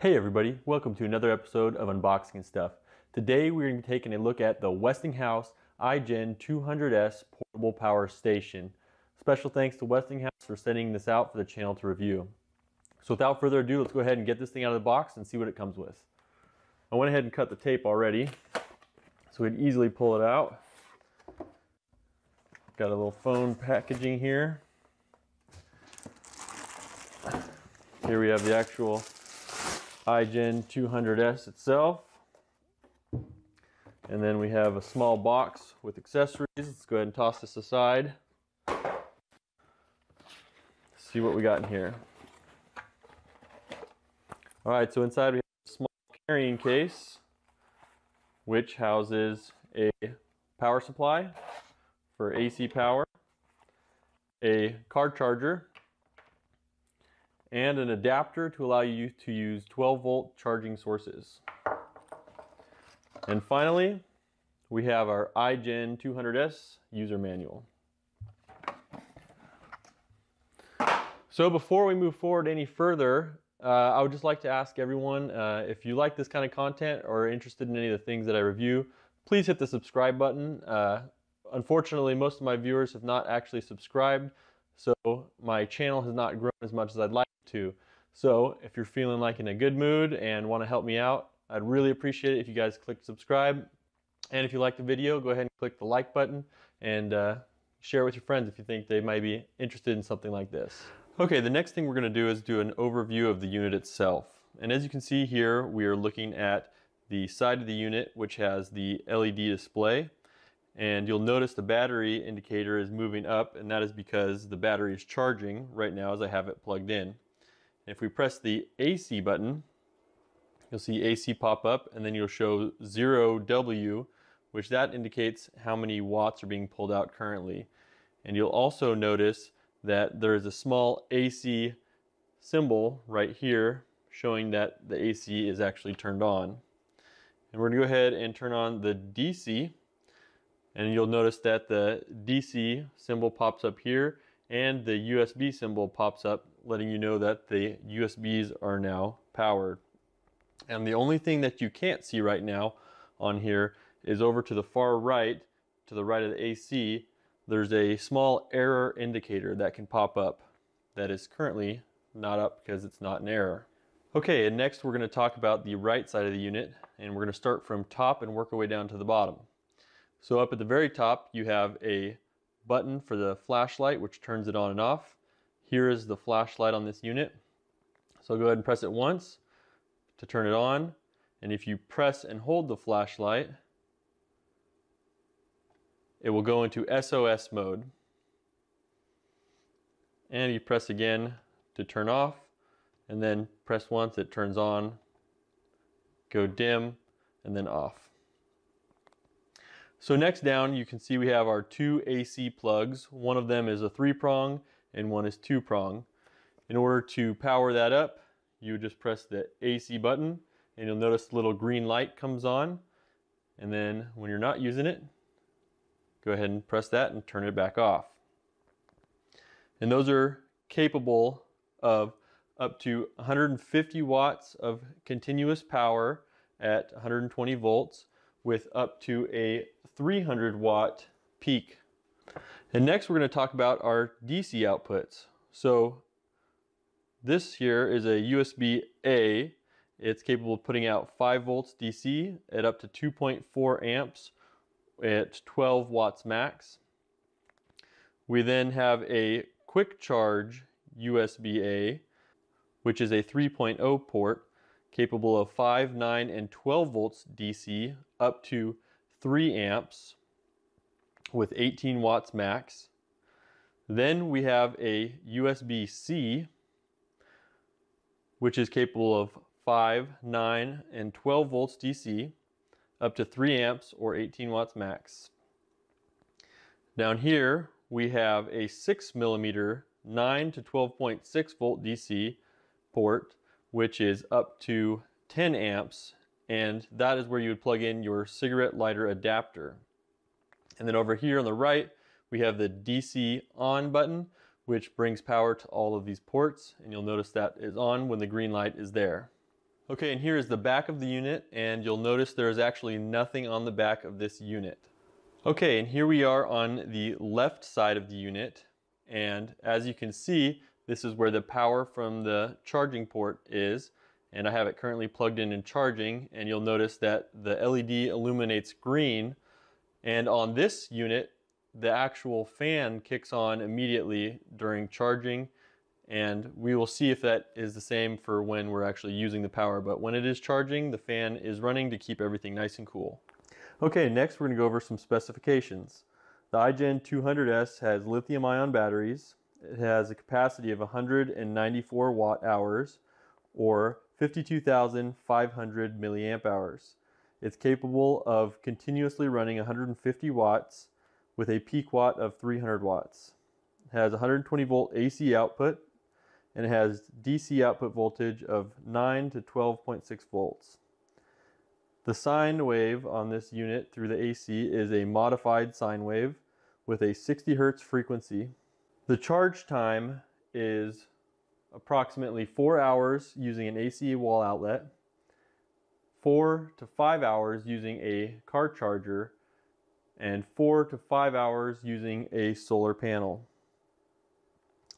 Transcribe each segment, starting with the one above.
Hey everybody, welcome to another episode of Unboxing Stuff. Today we're going to be taking a look at the Westinghouse iGen 200S portable power station. Special thanks to Westinghouse for sending this out for the channel to review. So without further ado, let's go ahead and get this thing out of the box and see what it comes with. I went ahead and cut the tape already, so we can easily pull it out. Got a little phone packaging here. Here we have the actual iGen 200S itself. And then we have a small box with accessories. Let's go ahead and toss this aside. See what we got in here. All right, so inside we have a small carrying case, which houses a power supply for AC power, a car charger, and an adapter to allow you to use 12 volt charging sources. And finally, we have our iGen 200S user manual. So before we move forward any further, uh, I would just like to ask everyone uh, if you like this kind of content or are interested in any of the things that I review, please hit the subscribe button. Uh, unfortunately, most of my viewers have not actually subscribed, so my channel has not grown as much as I'd like to. So if you're feeling like in a good mood and want to help me out, I'd really appreciate it if you guys click subscribe. And if you like the video, go ahead and click the like button and uh, share it with your friends if you think they might be interested in something like this. Okay, the next thing we're going to do is do an overview of the unit itself. And as you can see here, we are looking at the side of the unit which has the LED display. And you'll notice the battery indicator is moving up and that is because the battery is charging right now as I have it plugged in. If we press the AC button, you'll see AC pop up and then you'll show 0W, which that indicates how many watts are being pulled out currently. And you'll also notice that there is a small AC symbol right here showing that the AC is actually turned on. And we're gonna go ahead and turn on the DC and you'll notice that the DC symbol pops up here and the USB symbol pops up letting you know that the USBs are now powered. And the only thing that you can't see right now on here is over to the far right, to the right of the AC, there's a small error indicator that can pop up that is currently not up because it's not an error. Okay, and next we're going to talk about the right side of the unit and we're going to start from top and work our way down to the bottom. So up at the very top you have a button for the flashlight which turns it on and off. Here is the flashlight on this unit. So go ahead and press it once to turn it on. And if you press and hold the flashlight, it will go into SOS mode. And you press again to turn off, and then press once, it turns on, go dim, and then off. So next down, you can see we have our two AC plugs. One of them is a three prong and one is two prong. In order to power that up, you just press the AC button and you'll notice the little green light comes on. And then when you're not using it, go ahead and press that and turn it back off. And those are capable of up to 150 watts of continuous power at 120 volts with up to a 300 watt peak. And next we're going to talk about our DC outputs. So this here is a USB A. It's capable of putting out 5 volts DC at up to 2.4 amps at 12 watts max. We then have a quick charge USB A, which is a 3.0 port capable of 5, 9, and 12 volts DC up to 3 amps with 18 watts max. Then we have a USB-C, which is capable of 5, 9, and 12 volts DC up to 3 amps or 18 watts max. Down here we have a 6 millimeter 9 to 12.6 volt DC port which is up to 10 amps and that is where you would plug in your cigarette lighter adapter. And then over here on the right we have the DC on button which brings power to all of these ports and you'll notice that is on when the green light is there. Okay, and here is the back of the unit, and you'll notice there is actually nothing on the back of this unit. Okay, and here we are on the left side of the unit, and as you can see, this is where the power from the charging port is, and I have it currently plugged in and charging, and you'll notice that the LED illuminates green, and on this unit, the actual fan kicks on immediately during charging, and we will see if that is the same for when we're actually using the power. But when it is charging, the fan is running to keep everything nice and cool. Okay, next we're going to go over some specifications. The iGen 200S has lithium ion batteries. It has a capacity of 194 watt hours or 52,500 milliamp hours. It's capable of continuously running 150 watts with a peak watt of 300 watts. It has 120 volt AC output and it has DC output voltage of 9 to 12.6 volts. The sine wave on this unit through the AC is a modified sine wave with a 60 hertz frequency. The charge time is approximately 4 hours using an AC wall outlet, 4 to 5 hours using a car charger, and 4 to 5 hours using a solar panel.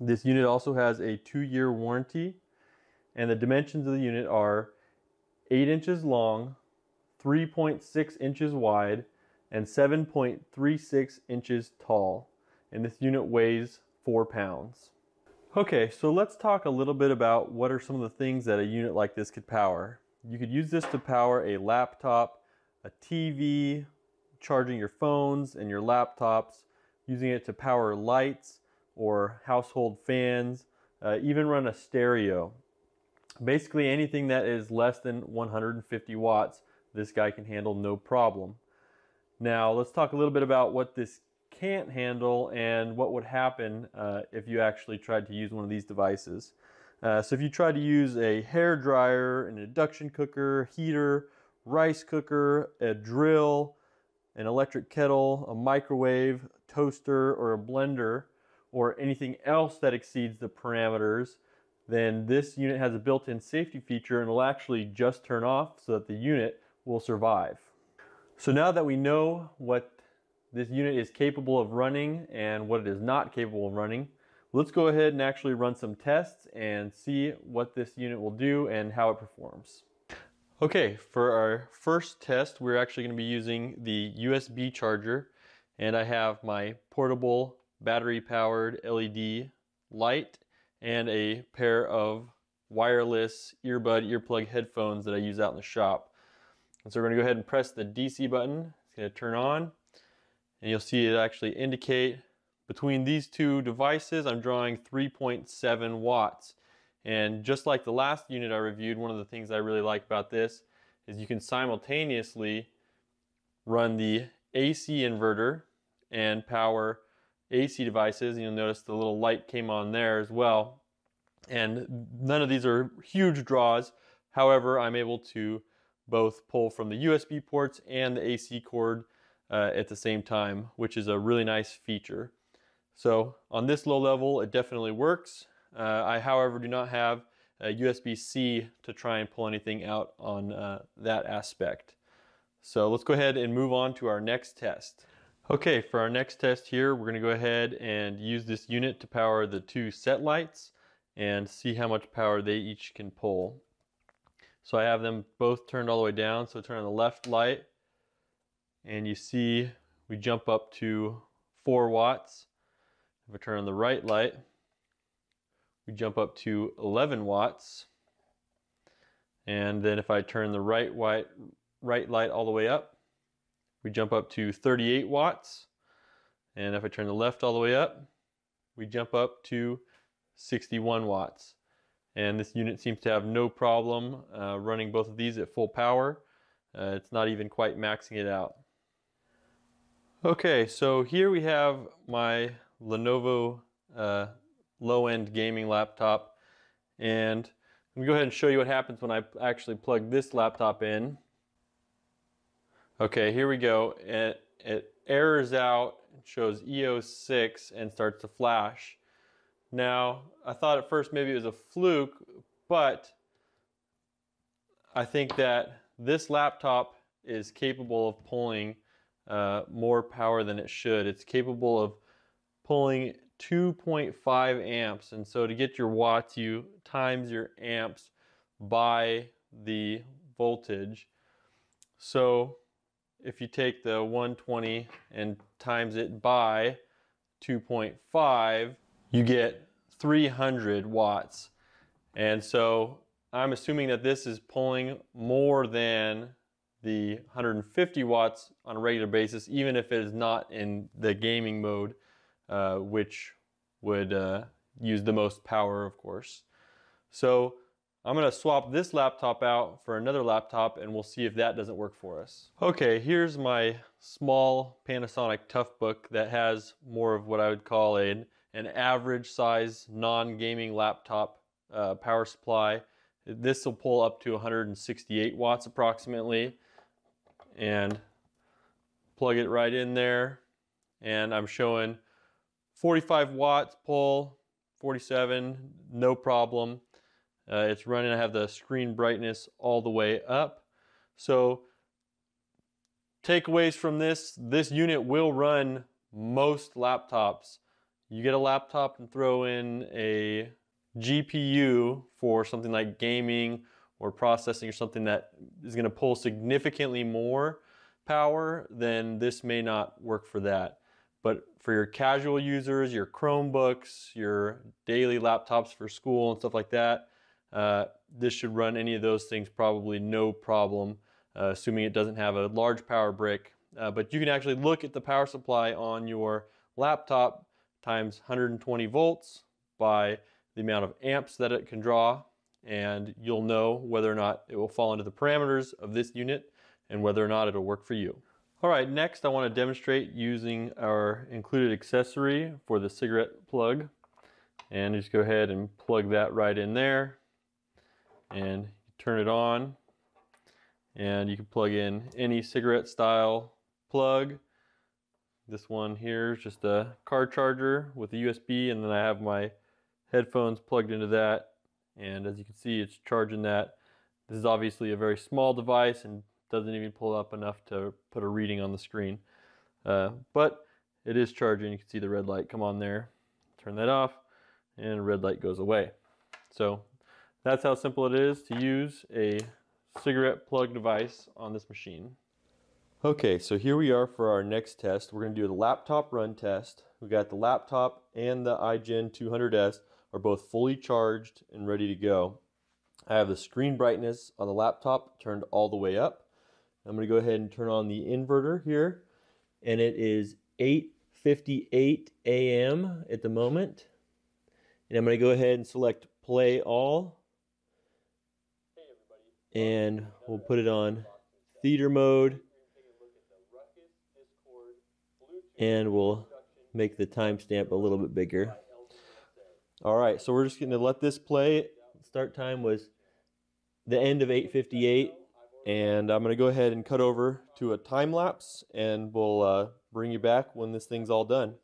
This unit also has a two year warranty and the dimensions of the unit are 8 inches long, 3.6 inches wide, and 7.36 inches tall. And this unit weighs 4 pounds. Okay, so let's talk a little bit about what are some of the things that a unit like this could power. You could use this to power a laptop, a TV, charging your phones and your laptops, using it to power lights, or household fans, uh, even run a stereo. Basically anything that is less than 150 watts, this guy can handle no problem. Now let's talk a little bit about what this can't handle and what would happen uh, if you actually tried to use one of these devices. Uh, so if you try to use a hair dryer, an induction cooker, heater, rice cooker, a drill, an electric kettle, a microwave, toaster, or a blender, or anything else that exceeds the parameters, then this unit has a built-in safety feature and will actually just turn off so that the unit will survive. So now that we know what this unit is capable of running and what it is not capable of running, let's go ahead and actually run some tests and see what this unit will do and how it performs. Okay, for our first test, we're actually going to be using the USB charger and I have my portable battery powered LED light and a pair of wireless earbud earplug headphones that I use out in the shop. And so we're going to go ahead and press the DC button. It's going to turn on and you'll see it actually indicate between these two devices I'm drawing 3.7 watts. And just like the last unit I reviewed, one of the things I really like about this is you can simultaneously run the AC inverter and power AC devices. You'll notice the little light came on there as well. And none of these are huge draws. However, I'm able to both pull from the USB ports and the AC cord uh, at the same time, which is a really nice feature. So on this low level, it definitely works. Uh, I, however, do not have a USB-C to try and pull anything out on uh, that aspect. So let's go ahead and move on to our next test. Okay, for our next test here, we're going to go ahead and use this unit to power the two set lights and see how much power they each can pull. So I have them both turned all the way down. So turn on the left light and you see we jump up to 4 watts. If I turn on the right light, we jump up to 11 watts. And then if I turn the right, white, right light all the way up, we jump up to 38 watts. And if I turn the left all the way up, we jump up to 61 watts. And this unit seems to have no problem uh, running both of these at full power. Uh, it's not even quite maxing it out. Okay, so here we have my Lenovo uh, low-end gaming laptop. And let me go ahead and show you what happens when I actually plug this laptop in. Okay, here we go. It, it errors out, shows EOS 6 and starts to flash. Now, I thought at first maybe it was a fluke, but I think that this laptop is capable of pulling uh, more power than it should. It's capable of pulling 2.5 amps. And so to get your watts, you times your amps by the voltage. So if you take the 120 and times it by 2.5, you get 300 watts. And so I'm assuming that this is pulling more than the 150 watts on a regular basis, even if it is not in the gaming mode, uh, which would uh, use the most power, of course. So I'm gonna swap this laptop out for another laptop and we'll see if that doesn't work for us. Okay, here's my small Panasonic Toughbook that has more of what I would call a, an average size non-gaming laptop uh, power supply. This will pull up to 168 watts approximately and plug it right in there. And I'm showing 45 watts pull, 47, no problem. Uh, it's running, I have the screen brightness all the way up. So takeaways from this, this unit will run most laptops. You get a laptop and throw in a GPU for something like gaming or processing or something that is going to pull significantly more power, then this may not work for that. But for your casual users, your Chromebooks, your daily laptops for school and stuff like that, uh, this should run any of those things probably no problem, uh, assuming it doesn't have a large power brick. Uh, but you can actually look at the power supply on your laptop times 120 volts by the amount of amps that it can draw and you'll know whether or not it will fall into the parameters of this unit and whether or not it'll work for you. All right, next I want to demonstrate using our included accessory for the cigarette plug. And just go ahead and plug that right in there and turn it on. And you can plug in any cigarette style plug. This one here is just a car charger with a USB and then I have my headphones plugged into that and as you can see it's charging that. This is obviously a very small device and doesn't even pull up enough to put a reading on the screen. Uh, but it is charging. You can see the red light come on there. Turn that off and red light goes away. So that's how simple it is to use a cigarette plug device on this machine. Okay, so here we are for our next test. We're going to do the laptop run test. We got the laptop and the iGen 200S are both fully charged and ready to go. I have the screen brightness on the laptop turned all the way up. I'm going to go ahead and turn on the inverter here and it is 8:58 a.m. at the moment. And I'm going to go ahead and select play all. And we'll put it on theater mode. And we'll make the timestamp a little bit bigger. All right, so we're just going to let this play. Start time was the end of 8:58, and I'm going to go ahead and cut over to a time lapse, and we'll uh, bring you back when this thing's all done.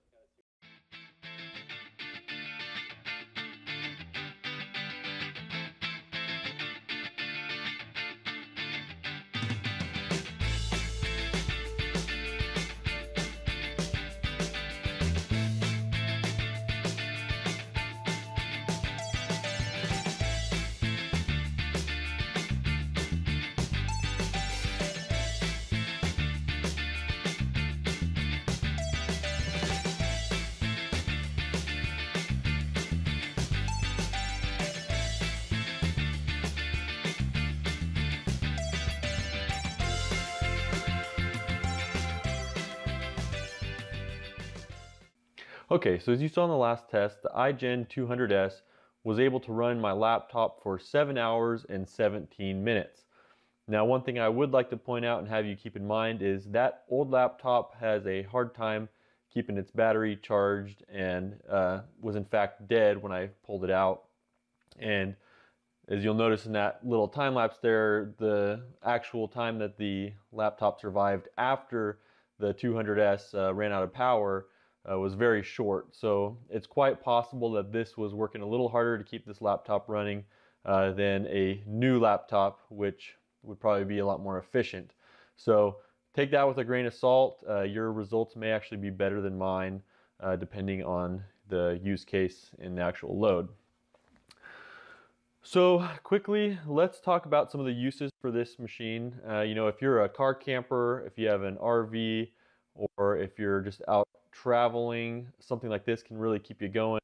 Okay, so as you saw in the last test, the iGen 200S was able to run my laptop for 7 hours and 17 minutes. Now one thing I would like to point out and have you keep in mind is that old laptop has a hard time keeping its battery charged and uh, was in fact dead when I pulled it out. And as you'll notice in that little time lapse there, the actual time that the laptop survived after the 200S uh, ran out of power uh, was very short. So it's quite possible that this was working a little harder to keep this laptop running uh, than a new laptop, which would probably be a lot more efficient. So take that with a grain of salt. Uh, your results may actually be better than mine, uh, depending on the use case and the actual load. So quickly, let's talk about some of the uses for this machine. Uh, you know, if you're a car camper, if you have an RV, or if you're just out traveling, something like this can really keep you going.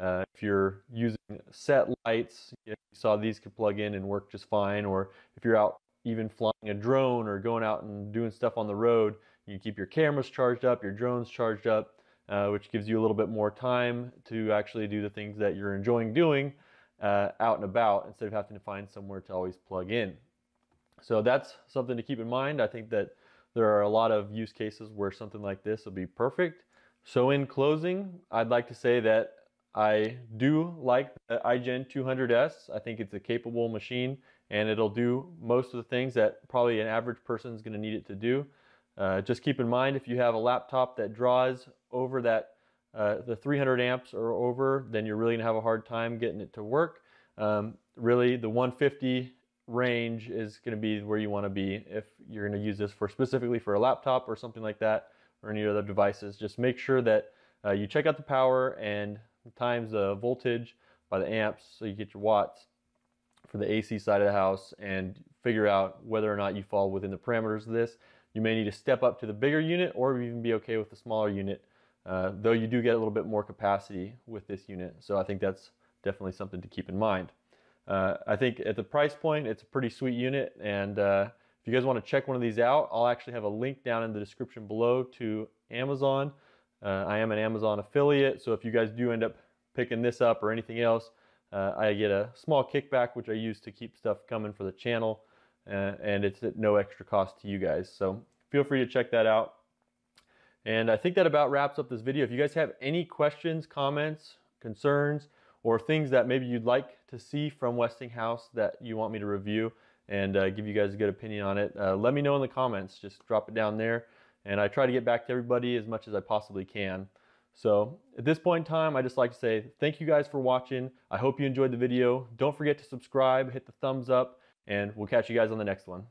Uh, if you're using set lights, you, saw these could plug in and work just fine. Or if you're out even flying a drone or going out and doing stuff on the road, you keep your cameras charged up, your drones charged up, uh, which gives you a little bit more time to actually do the things that you're enjoying doing uh, out and about instead of having to find somewhere to always plug in. So that's something to keep in mind. I think that there are a lot of use cases where something like this will be perfect. So in closing, I'd like to say that I do like the iGen 200S. I think it's a capable machine and it'll do most of the things that probably an average person is going to need it to do. Uh, just keep in mind if you have a laptop that draws over that uh, the 300 amps or over, then you're really going to have a hard time getting it to work. Um, really, the 150 range is going to be where you want to be if you're going to use this for specifically for a laptop or something like that or any other devices. Just make sure that uh, you check out the power and times the voltage by the amps so you get your watts for the AC side of the house and figure out whether or not you fall within the parameters of this. You may need to step up to the bigger unit or even be okay with the smaller unit, uh, though you do get a little bit more capacity with this unit. So I think that's definitely something to keep in mind. Uh, I think at the price point, it's a pretty sweet unit. And uh, if you guys want to check one of these out, I'll actually have a link down in the description below to Amazon. Uh, I am an Amazon affiliate, so if you guys do end up picking this up or anything else, uh, I get a small kickback, which I use to keep stuff coming for the channel, uh, and it's at no extra cost to you guys. So feel free to check that out. And I think that about wraps up this video. If you guys have any questions, comments, concerns, or things that maybe you'd like to see from Westinghouse that you want me to review and uh, give you guys a good opinion on it, uh, let me know in the comments. Just drop it down there and I try to get back to everybody as much as I possibly can. So at this point in time, I just like to say thank you guys for watching. I hope you enjoyed the video. Don't forget to subscribe, hit the thumbs up, and we'll catch you guys on the next one.